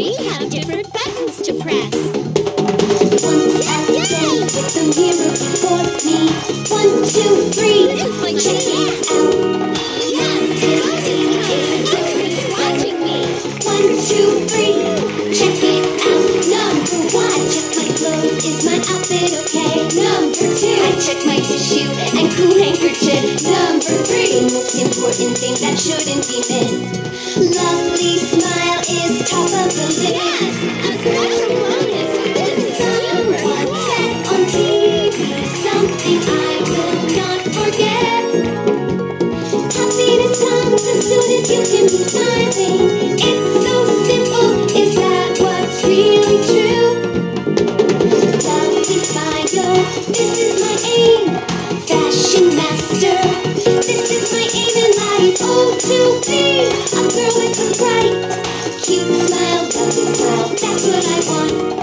We have different buttons to press. Once at the day with the mirror before me. One, two, three. Check it out. Yes, this is Everybody's watching me. One, two, three. Check it out. Number one. Check my clothes. Is my outfit okay? Number two. I check my tissue and cool handkerchief. Number three. Most important thing that shouldn't be missed. Lovely Oh, to be a girl with a bright, cute smile, lovely smile, that's what I want.